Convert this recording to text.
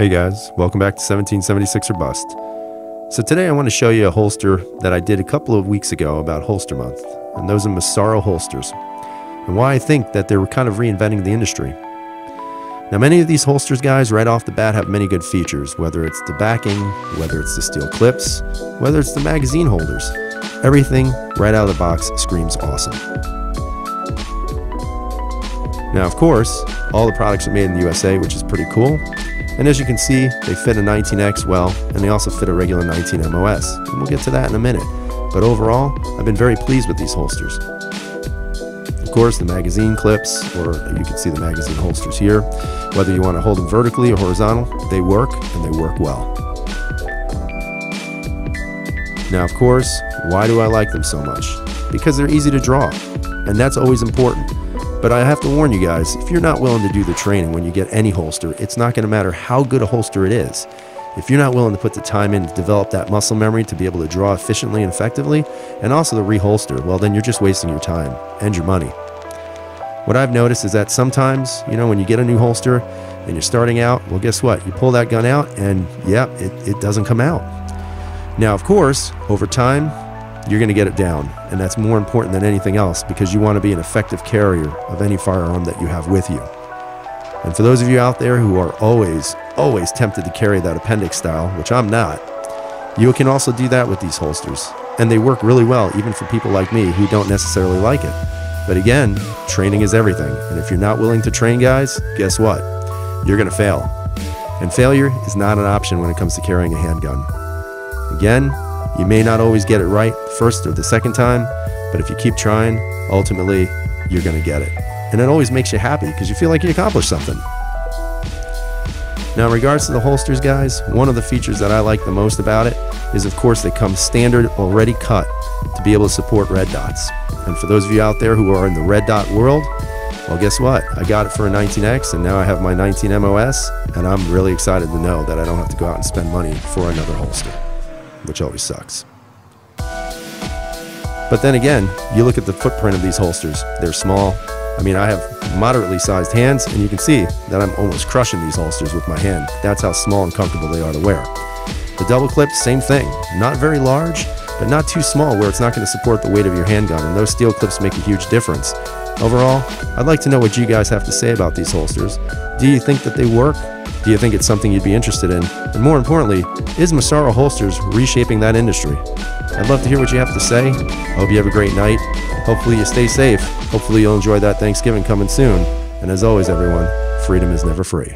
Hey guys, welcome back to 1776 or Bust. So today I want to show you a holster that I did a couple of weeks ago about holster month, and those are Massaro holsters, and why I think that they were kind of reinventing the industry. Now many of these holsters guys right off the bat have many good features, whether it's the backing, whether it's the steel clips, whether it's the magazine holders. Everything right out of the box screams awesome. Now of course, all the products are made in the USA, which is pretty cool, and as you can see, they fit a 19X well, and they also fit a regular 19 MOS. And we'll get to that in a minute. But overall, I've been very pleased with these holsters. Of course, the magazine clips, or you can see the magazine holsters here. Whether you want to hold them vertically or horizontal, they work, and they work well. Now, of course, why do I like them so much? Because they're easy to draw, and that's always important. But I have to warn you guys, if you're not willing to do the training when you get any holster, it's not going to matter how good a holster it is. If you're not willing to put the time in to develop that muscle memory to be able to draw efficiently and effectively, and also to reholster, well, then you're just wasting your time and your money. What I've noticed is that sometimes, you know, when you get a new holster and you're starting out, well, guess what? You pull that gun out and, yeah, it, it doesn't come out. Now, of course, over time, you're going to get it down. And that's more important than anything else because you want to be an effective carrier of any firearm that you have with you. And for those of you out there who are always, always tempted to carry that appendix style, which I'm not, you can also do that with these holsters. And they work really well, even for people like me who don't necessarily like it. But again, training is everything. And if you're not willing to train guys, guess what? You're going to fail. And failure is not an option when it comes to carrying a handgun. Again, you may not always get it right the first or the second time, but if you keep trying, ultimately, you're going to get it. And it always makes you happy because you feel like you accomplished something. Now, in regards to the holsters, guys, one of the features that I like the most about it is, of course, they come standard already cut to be able to support red dots. And for those of you out there who are in the red dot world, well, guess what? I got it for a 19X, and now I have my 19 MOS, and I'm really excited to know that I don't have to go out and spend money for another holster which always sucks. But then again, you look at the footprint of these holsters, they're small. I mean, I have moderately sized hands, and you can see that I'm almost crushing these holsters with my hand. That's how small and comfortable they are to wear. The double clip, same thing. Not very large, but not too small where it's not going to support the weight of your handgun, and those steel clips make a huge difference. Overall, I'd like to know what you guys have to say about these holsters. Do you think that they work? Do you think it's something you'd be interested in? And more importantly, is Massaro Holsters reshaping that industry? I'd love to hear what you have to say. I hope you have a great night. Hopefully, you stay safe. Hopefully, you'll enjoy that Thanksgiving coming soon. And as always, everyone, freedom is never free.